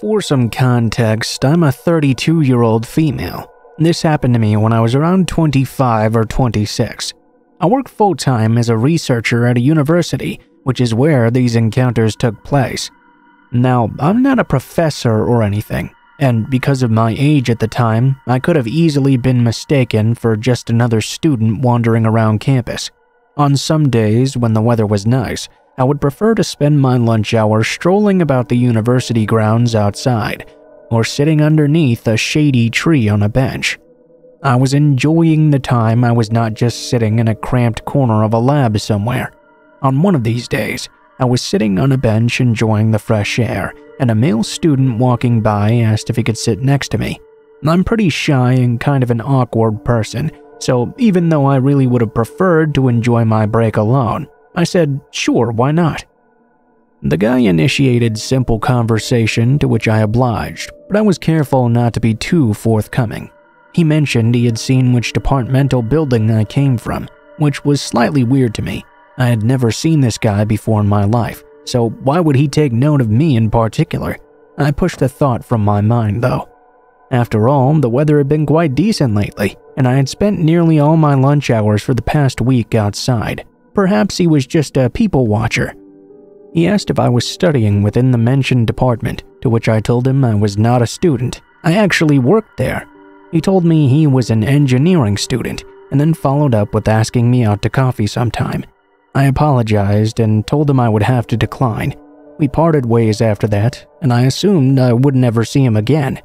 For some context, I'm a 32 year old female. This happened to me when I was around 25 or 26. I work full time as a researcher at a university, which is where these encounters took place. Now, I'm not a professor or anything, and because of my age at the time, I could have easily been mistaken for just another student wandering around campus. On some days, when the weather was nice, I would prefer to spend my lunch hour strolling about the university grounds outside, or sitting underneath a shady tree on a bench. I was enjoying the time I was not just sitting in a cramped corner of a lab somewhere. On one of these days, I was sitting on a bench enjoying the fresh air, and a male student walking by asked if he could sit next to me. I'm pretty shy and kind of an awkward person, so even though I really would have preferred to enjoy my break alone, I said, sure, why not? The guy initiated simple conversation to which I obliged, but I was careful not to be too forthcoming. He mentioned he had seen which departmental building I came from, which was slightly weird to me. I had never seen this guy before in my life, so why would he take note of me in particular? I pushed the thought from my mind, though. After all, the weather had been quite decent lately, and I had spent nearly all my lunch hours for the past week outside. Perhaps he was just a people watcher. He asked if I was studying within the mentioned department, to which I told him I was not a student. I actually worked there. He told me he was an engineering student, and then followed up with asking me out to coffee sometime. I apologized and told him I would have to decline. We parted ways after that, and I assumed I would never see him again.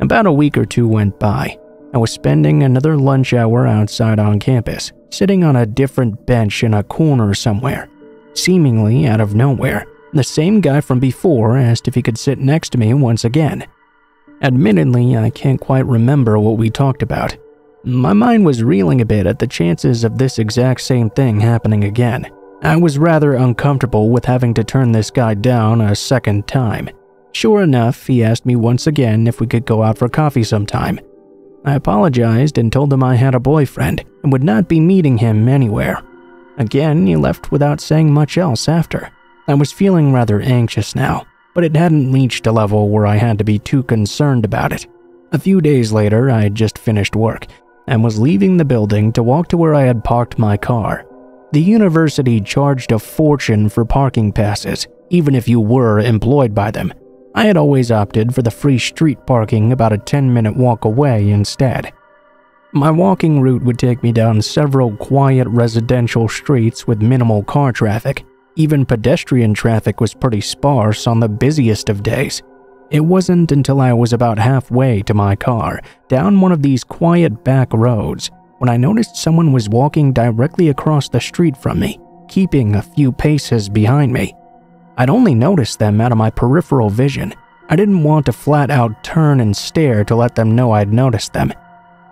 About a week or two went by. I was spending another lunch hour outside on campus, sitting on a different bench in a corner somewhere. Seemingly out of nowhere, the same guy from before asked if he could sit next to me once again. Admittedly, I can't quite remember what we talked about. My mind was reeling a bit at the chances of this exact same thing happening again. I was rather uncomfortable with having to turn this guy down a second time. Sure enough, he asked me once again if we could go out for coffee sometime. I apologized and told him I had a boyfriend and would not be meeting him anywhere. Again, he left without saying much else after. I was feeling rather anxious now, but it hadn't reached a level where I had to be too concerned about it. A few days later, I had just finished work and was leaving the building to walk to where I had parked my car. The university charged a fortune for parking passes, even if you were employed by them. I had always opted for the free street parking about a 10 minute walk away instead. My walking route would take me down several quiet residential streets with minimal car traffic. Even pedestrian traffic was pretty sparse on the busiest of days. It wasn't until I was about halfway to my car, down one of these quiet back roads, when I noticed someone was walking directly across the street from me, keeping a few paces behind me. I'd only noticed them out of my peripheral vision. I didn't want to flat out turn and stare to let them know I'd noticed them.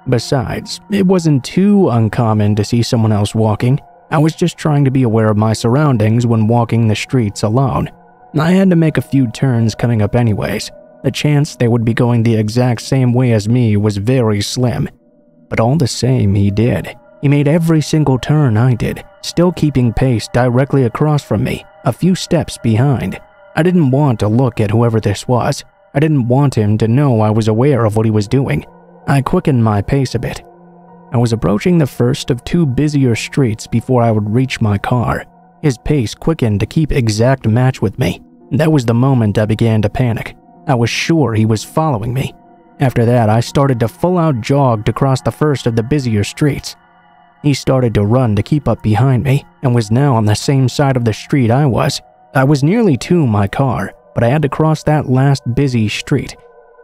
Besides, it wasn't too uncommon to see someone else walking. I was just trying to be aware of my surroundings when walking the streets alone. I had to make a few turns coming up anyways. The chance they would be going the exact same way as me was very slim. But all the same, he did. He made every single turn I did, still keeping pace directly across from me, a few steps behind. I didn't want to look at whoever this was. I didn't want him to know I was aware of what he was doing. I quickened my pace a bit. I was approaching the first of two busier streets before I would reach my car. His pace quickened to keep exact match with me. That was the moment I began to panic. I was sure he was following me. After that, I started to full out jog to cross the first of the busier streets. He started to run to keep up behind me and was now on the same side of the street I was. I was nearly to my car, but I had to cross that last busy street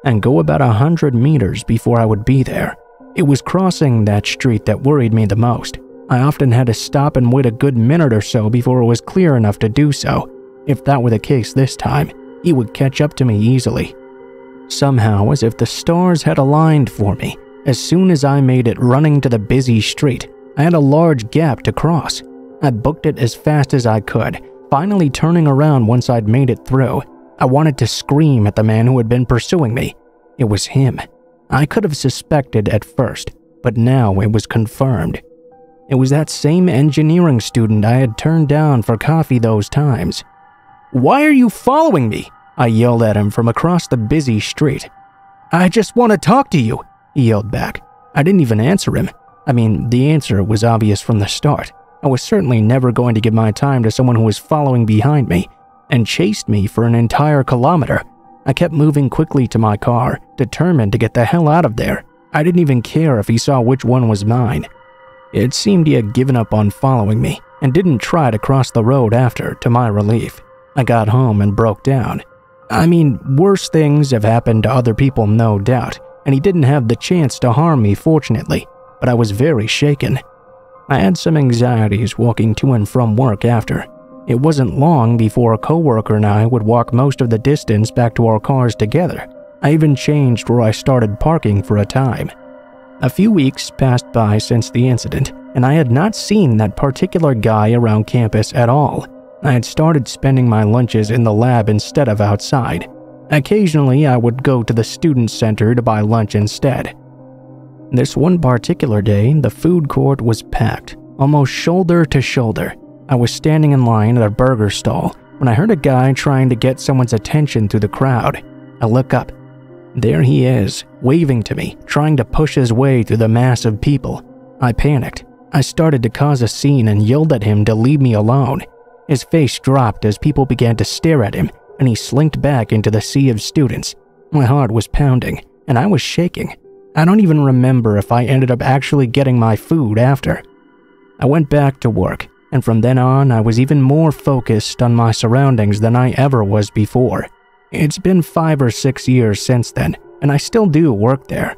and go about a hundred meters before I would be there. It was crossing that street that worried me the most. I often had to stop and wait a good minute or so before it was clear enough to do so. If that were the case this time, he would catch up to me easily. Somehow, as if the stars had aligned for me, as soon as I made it running to the busy street, I had a large gap to cross. I booked it as fast as I could, finally turning around once I'd made it through. I wanted to scream at the man who had been pursuing me. It was him. I could have suspected at first, but now it was confirmed. It was that same engineering student I had turned down for coffee those times. Why are you following me? I yelled at him from across the busy street. I just want to talk to you, he yelled back. I didn't even answer him. I mean, the answer was obvious from the start. I was certainly never going to give my time to someone who was following behind me and chased me for an entire kilometer. I kept moving quickly to my car, determined to get the hell out of there. I didn't even care if he saw which one was mine. It seemed he had given up on following me and didn't try to cross the road after, to my relief. I got home and broke down. I mean, worse things have happened to other people, no doubt, and he didn't have the chance to harm me, fortunately, but I was very shaken. I had some anxieties walking to and from work after. It wasn't long before a coworker and I would walk most of the distance back to our cars together. I even changed where I started parking for a time. A few weeks passed by since the incident, and I had not seen that particular guy around campus at all. I had started spending my lunches in the lab instead of outside. Occasionally, I would go to the student center to buy lunch instead. This one particular day, the food court was packed, almost shoulder to shoulder. I was standing in line at a burger stall when I heard a guy trying to get someone's attention through the crowd. I look up. There he is, waving to me, trying to push his way through the mass of people. I panicked. I started to cause a scene and yelled at him to leave me alone. His face dropped as people began to stare at him, and he slinked back into the sea of students. My heart was pounding, and I was shaking. I don't even remember if I ended up actually getting my food after. I went back to work, and from then on, I was even more focused on my surroundings than I ever was before. It's been five or six years since then, and I still do work there.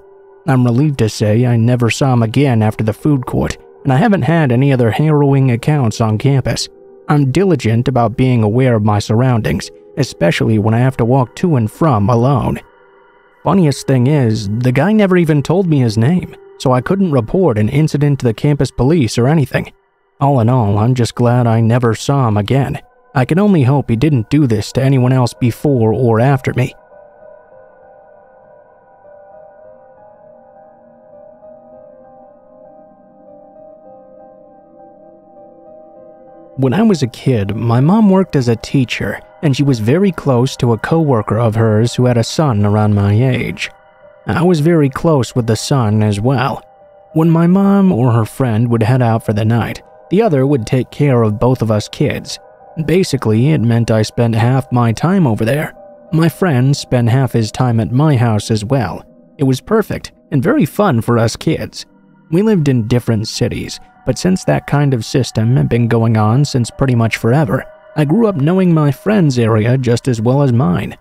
I'm relieved to say I never saw him again after the food court, and I haven't had any other harrowing accounts on campus. I'm diligent about being aware of my surroundings, especially when I have to walk to and from alone. Funniest thing is, the guy never even told me his name, so I couldn't report an incident to the campus police or anything. All in all, I'm just glad I never saw him again. I can only hope he didn't do this to anyone else before or after me. When I was a kid, my mom worked as a teacher, and she was very close to a coworker of hers who had a son around my age. I was very close with the son as well. When my mom or her friend would head out for the night, the other would take care of both of us kids. Basically, it meant I spent half my time over there. My friend spent half his time at my house as well. It was perfect and very fun for us kids. We lived in different cities, but since that kind of system had been going on since pretty much forever, I grew up knowing my friend's area just as well as mine.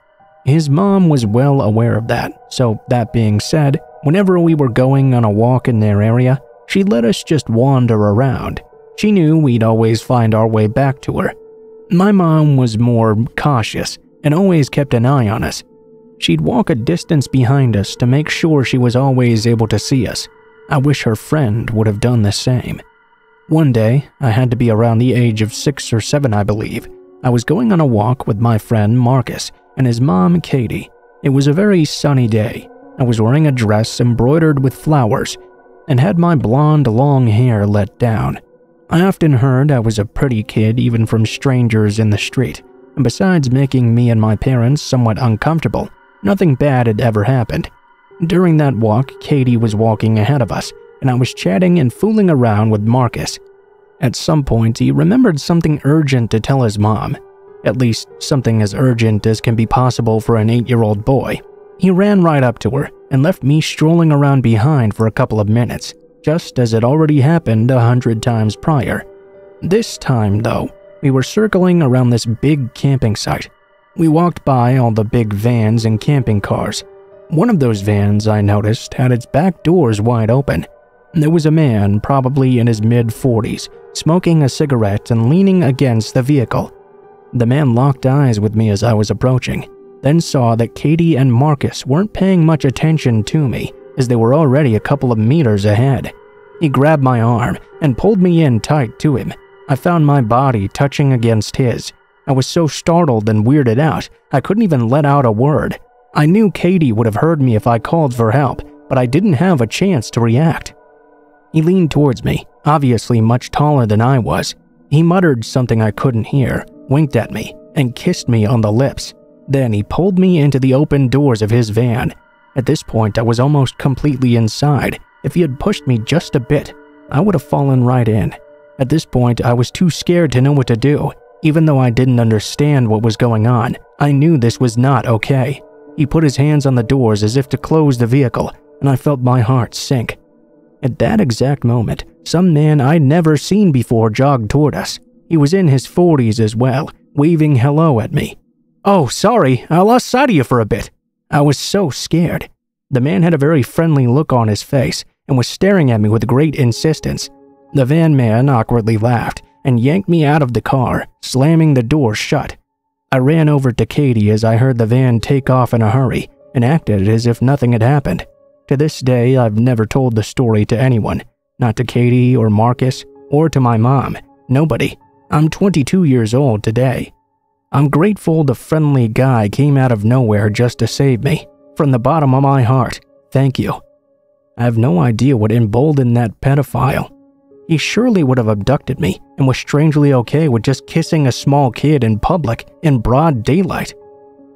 His mom was well aware of that, so that being said, whenever we were going on a walk in their area, she let us just wander around. She knew we'd always find our way back to her. My mom was more cautious and always kept an eye on us. She'd walk a distance behind us to make sure she was always able to see us. I wish her friend would have done the same. One day, I had to be around the age of six or seven, I believe. I was going on a walk with my friend Marcus and his mom, Katie. It was a very sunny day. I was wearing a dress embroidered with flowers and had my blonde long hair let down. I often heard I was a pretty kid even from strangers in the street, and besides making me and my parents somewhat uncomfortable, nothing bad had ever happened. During that walk, Katie was walking ahead of us, and I was chatting and fooling around with Marcus. At some point, he remembered something urgent to tell his mom. At least, something as urgent as can be possible for an eight year old boy. He ran right up to her and left me strolling around behind for a couple of minutes, just as it already happened a hundred times prior. This time, though, we were circling around this big camping site. We walked by all the big vans and camping cars. One of those vans, I noticed, had its back doors wide open, there was a man, probably in his mid 40s, smoking a cigarette and leaning against the vehicle. The man locked eyes with me as I was approaching, then saw that Katie and Marcus weren't paying much attention to me, as they were already a couple of meters ahead. He grabbed my arm and pulled me in tight to him. I found my body touching against his. I was so startled and weirded out, I couldn't even let out a word. I knew Katie would have heard me if I called for help, but I didn't have a chance to react. He leaned towards me, obviously much taller than I was. He muttered something I couldn't hear, winked at me, and kissed me on the lips. Then he pulled me into the open doors of his van. At this point, I was almost completely inside. If he had pushed me just a bit, I would have fallen right in. At this point, I was too scared to know what to do. Even though I didn't understand what was going on, I knew this was not okay. He put his hands on the doors as if to close the vehicle, and I felt my heart sink. At that exact moment, some man I'd never seen before jogged toward us. He was in his 40s as well, waving hello at me. Oh, sorry, I lost sight of you for a bit. I was so scared. The man had a very friendly look on his face and was staring at me with great insistence. The van man awkwardly laughed and yanked me out of the car, slamming the door shut. I ran over to Katie as I heard the van take off in a hurry and acted as if nothing had happened. To this day, I've never told the story to anyone, not to Katie or Marcus or to my mom, nobody. I'm 22 years old today. I'm grateful the friendly guy came out of nowhere just to save me. From the bottom of my heart, thank you. I have no idea what emboldened that pedophile. He surely would have abducted me and was strangely okay with just kissing a small kid in public in broad daylight.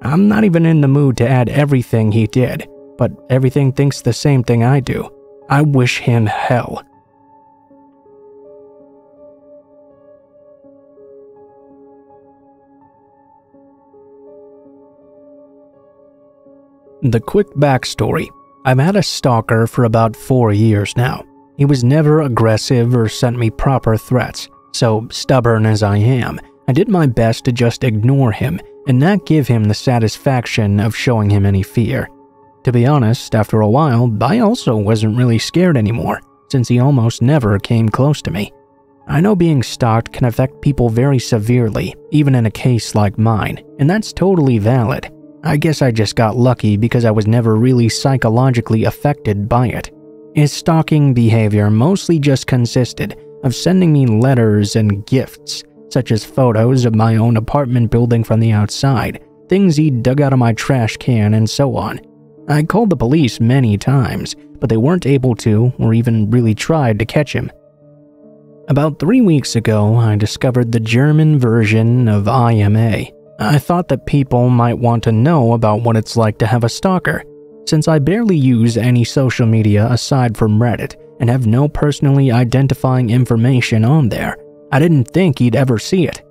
I'm not even in the mood to add everything he did, but everything thinks the same thing I do. I wish him hell. The quick backstory I've had a stalker for about four years now. He was never aggressive or sent me proper threats, so stubborn as I am, I did my best to just ignore him and not give him the satisfaction of showing him any fear. To be honest, after a while, I also wasn't really scared anymore, since he almost never came close to me. I know being stalked can affect people very severely, even in a case like mine, and that's totally valid. I guess I just got lucky because I was never really psychologically affected by it. His stalking behavior mostly just consisted of sending me letters and gifts, such as photos of my own apartment building from the outside, things he dug out of my trash can, and so on. I called the police many times, but they weren't able to or even really tried to catch him. About three weeks ago, I discovered the German version of IMA, I thought that people might want to know about what it's like to have a stalker, since I barely use any social media aside from Reddit and have no personally identifying information on there. I didn't think he'd ever see it.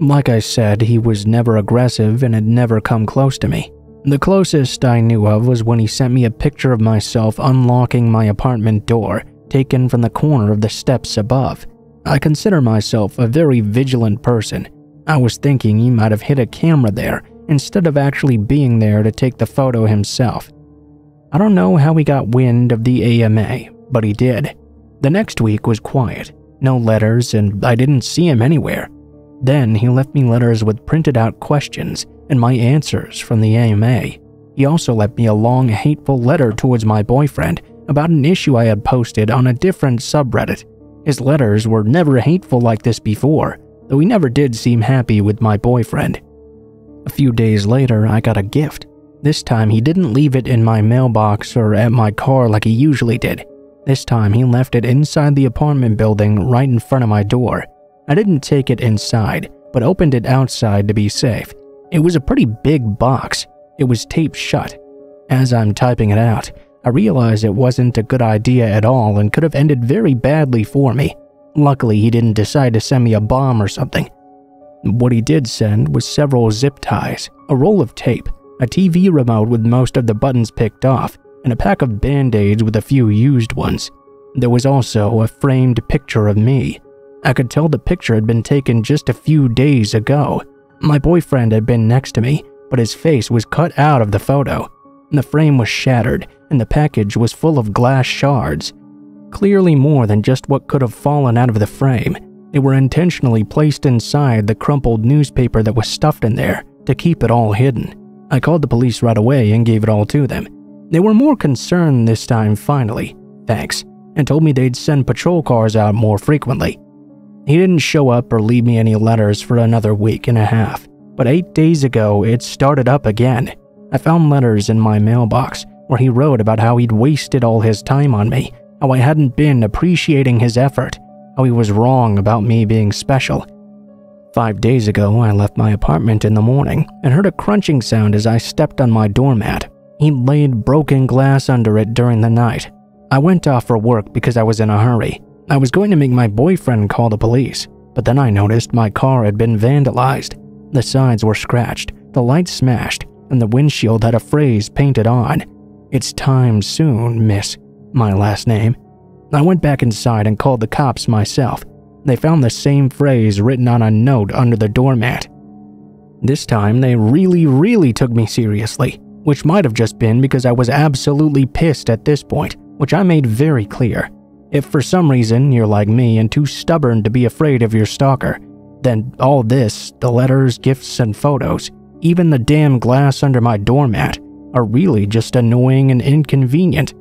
Like I said, he was never aggressive and had never come close to me. The closest I knew of was when he sent me a picture of myself unlocking my apartment door, taken from the corner of the steps above. I consider myself a very vigilant person I was thinking he might have hid a camera there instead of actually being there to take the photo himself. I don't know how he got wind of the AMA, but he did. The next week was quiet, no letters, and I didn't see him anywhere. Then he left me letters with printed out questions and my answers from the AMA. He also left me a long, hateful letter towards my boyfriend about an issue I had posted on a different subreddit. His letters were never hateful like this before, though he never did seem happy with my boyfriend. A few days later, I got a gift. This time, he didn't leave it in my mailbox or at my car like he usually did. This time, he left it inside the apartment building right in front of my door. I didn't take it inside, but opened it outside to be safe. It was a pretty big box. It was taped shut. As I'm typing it out, I realize it wasn't a good idea at all and could have ended very badly for me. Luckily, he didn't decide to send me a bomb or something. What he did send was several zip ties, a roll of tape, a TV remote with most of the buttons picked off, and a pack of band aids with a few used ones. There was also a framed picture of me. I could tell the picture had been taken just a few days ago. My boyfriend had been next to me, but his face was cut out of the photo. The frame was shattered, and the package was full of glass shards clearly more than just what could have fallen out of the frame. They were intentionally placed inside the crumpled newspaper that was stuffed in there to keep it all hidden. I called the police right away and gave it all to them. They were more concerned this time, finally, thanks, and told me they'd send patrol cars out more frequently. He didn't show up or leave me any letters for another week and a half, but eight days ago it started up again. I found letters in my mailbox where he wrote about how he'd wasted all his time on me how I hadn't been appreciating his effort, how he was wrong about me being special. Five days ago, I left my apartment in the morning and heard a crunching sound as I stepped on my doormat. He'd laid broken glass under it during the night. I went off for work because I was in a hurry. I was going to make my boyfriend call the police, but then I noticed my car had been vandalized. The sides were scratched, the lights smashed, and the windshield had a phrase painted on. It's time soon, miss. My last name. I went back inside and called the cops myself. They found the same phrase written on a note under the doormat. This time, they really, really took me seriously, which might have just been because I was absolutely pissed at this point, which I made very clear. If for some reason you're like me and too stubborn to be afraid of your stalker, then all this, the letters, gifts, and photos, even the damn glass under my doormat, are really just annoying and inconvenient.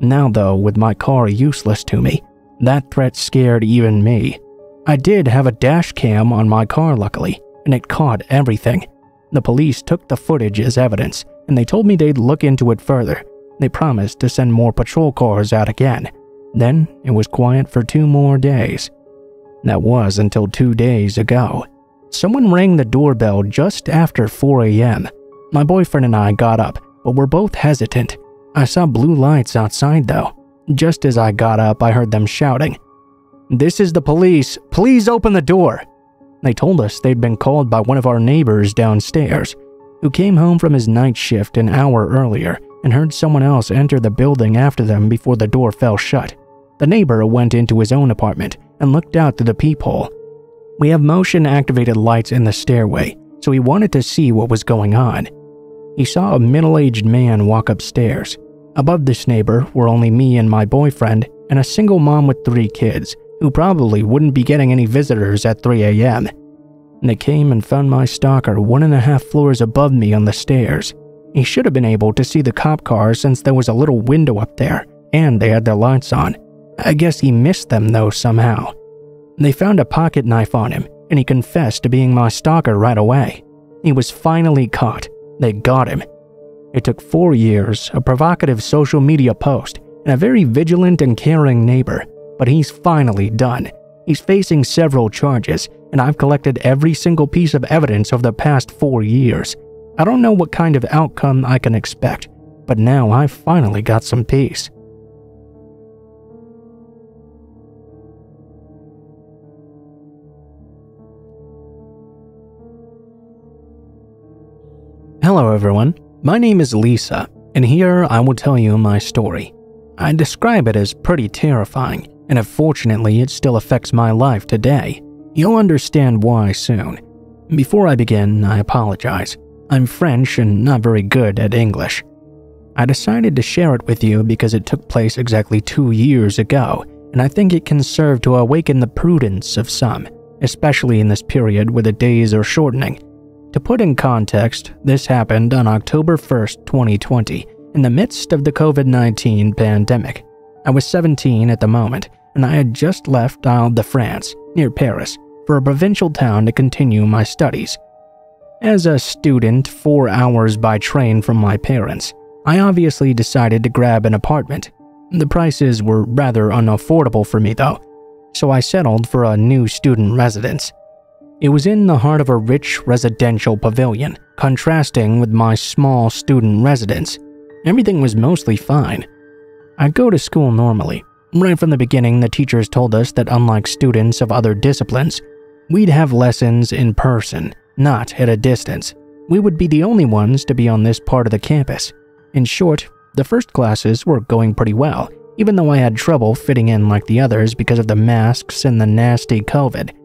Now, though, with my car useless to me, that threat scared even me. I did have a dash cam on my car, luckily, and it caught everything. The police took the footage as evidence, and they told me they'd look into it further. They promised to send more patrol cars out again. Then it was quiet for two more days. That was until two days ago. Someone rang the doorbell just after 4 a.m. My boyfriend and I got up, but were both hesitant. I saw blue lights outside though. Just as I got up, I heard them shouting, This is the police. Please open the door. They told us they'd been called by one of our neighbors downstairs, who came home from his night shift an hour earlier and heard someone else enter the building after them before the door fell shut. The neighbor went into his own apartment and looked out through the peephole. We have motion activated lights in the stairway, so he wanted to see what was going on. He saw a middle aged man walk upstairs. Above this neighbor were only me and my boyfriend, and a single mom with three kids, who probably wouldn't be getting any visitors at 3 a.m. They came and found my stalker one and a half floors above me on the stairs. He should have been able to see the cop car since there was a little window up there, and they had their lights on. I guess he missed them though somehow. They found a pocket knife on him, and he confessed to being my stalker right away. He was finally caught. They got him, it took four years, a provocative social media post, and a very vigilant and caring neighbor, but he's finally done. He's facing several charges, and I've collected every single piece of evidence over the past four years. I don't know what kind of outcome I can expect, but now I've finally got some peace. Hello, everyone. My name is Lisa, and here I will tell you my story. I describe it as pretty terrifying, and unfortunately, it still affects my life today. You'll understand why soon. Before I begin, I apologize. I'm French and not very good at English. I decided to share it with you because it took place exactly two years ago, and I think it can serve to awaken the prudence of some, especially in this period where the days are shortening to put in context, this happened on October 1st, 2020, in the midst of the COVID 19 pandemic. I was 17 at the moment, and I had just left Île-de-France, near Paris, for a provincial town to continue my studies. As a student, four hours by train from my parents, I obviously decided to grab an apartment. The prices were rather unaffordable for me, though, so I settled for a new student residence. It was in the heart of a rich residential pavilion, contrasting with my small student residence. Everything was mostly fine. I'd go to school normally. Right from the beginning, the teachers told us that unlike students of other disciplines, we'd have lessons in person, not at a distance. We would be the only ones to be on this part of the campus. In short, the first classes were going pretty well, even though I had trouble fitting in like the others because of the masks and the nasty COVID.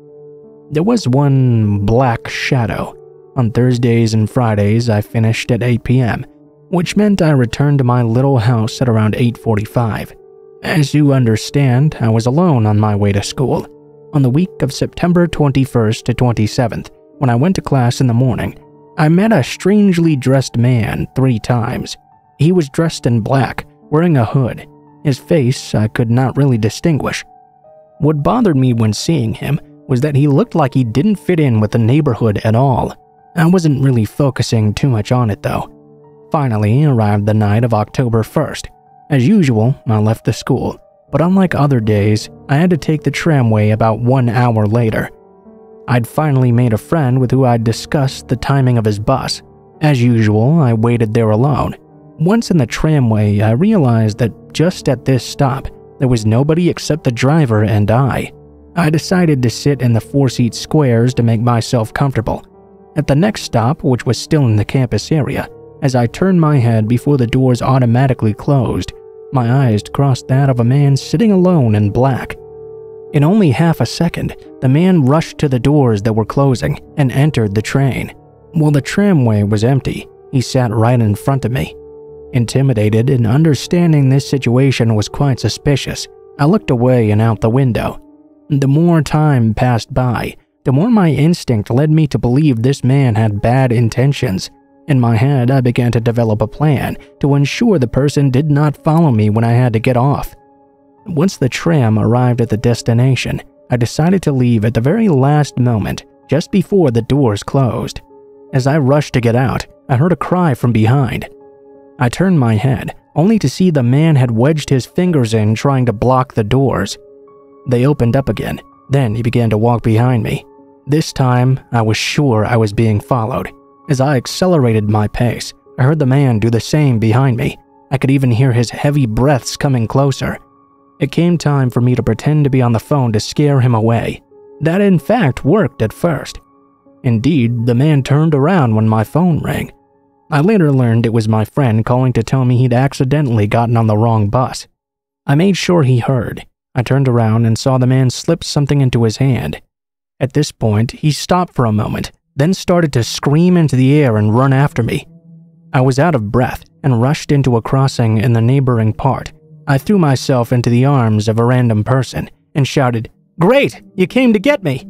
There was one black shadow. On Thursdays and Fridays, I finished at 8 p.m., which meant I returned to my little house at around 8:45. As you understand, I was alone on my way to school. On the week of September 21st to 27th, when I went to class in the morning, I met a strangely dressed man three times. He was dressed in black, wearing a hood. His face I could not really distinguish. What bothered me when seeing him was that he looked like he didn't fit in with the neighborhood at all. I wasn't really focusing too much on it though. Finally arrived the night of October 1st. As usual, I left the school, but unlike other days, I had to take the tramway about one hour later. I'd finally made a friend with who I'd discussed the timing of his bus. As usual, I waited there alone. Once in the tramway, I realized that just at this stop, there was nobody except the driver and I. I decided to sit in the four seat squares to make myself comfortable. At the next stop, which was still in the campus area, as I turned my head before the doors automatically closed, my eyes crossed that of a man sitting alone in black. In only half a second, the man rushed to the doors that were closing and entered the train. While the tramway was empty, he sat right in front of me. Intimidated and understanding this situation was quite suspicious, I looked away and out the window. The more time passed by, the more my instinct led me to believe this man had bad intentions. In my head, I began to develop a plan to ensure the person did not follow me when I had to get off. Once the tram arrived at the destination, I decided to leave at the very last moment, just before the doors closed. As I rushed to get out, I heard a cry from behind. I turned my head, only to see the man had wedged his fingers in trying to block the doors. They opened up again, then he began to walk behind me. This time, I was sure I was being followed. As I accelerated my pace, I heard the man do the same behind me. I could even hear his heavy breaths coming closer. It came time for me to pretend to be on the phone to scare him away. That in fact worked at first. Indeed, the man turned around when my phone rang. I later learned it was my friend calling to tell me he'd accidentally gotten on the wrong bus. I made sure he heard. I turned around and saw the man slip something into his hand. At this point, he stopped for a moment, then started to scream into the air and run after me. I was out of breath and rushed into a crossing in the neighboring part I threw myself into the arms of a random person and shouted, Great, you came to get me!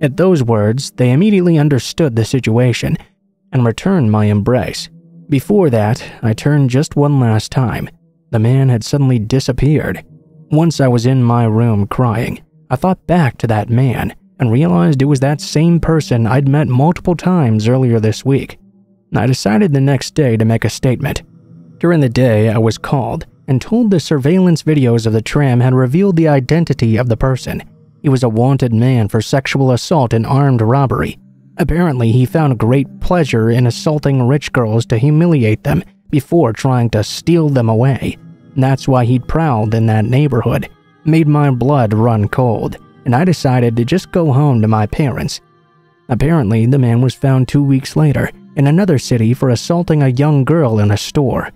At those words, they immediately understood the situation and returned my embrace. Before that, I turned just one last time. The man had suddenly disappeared. Once I was in my room crying, I thought back to that man and realized it was that same person I'd met multiple times earlier this week. I decided the next day to make a statement. During the day, I was called and told the surveillance videos of the tram had revealed the identity of the person. He was a wanted man for sexual assault and armed robbery. Apparently, he found great pleasure in assaulting rich girls to humiliate them before trying to steal them away. That's why he'd prowled in that neighborhood. Made my blood run cold, and I decided to just go home to my parents. Apparently, the man was found two weeks later in another city for assaulting a young girl in a store.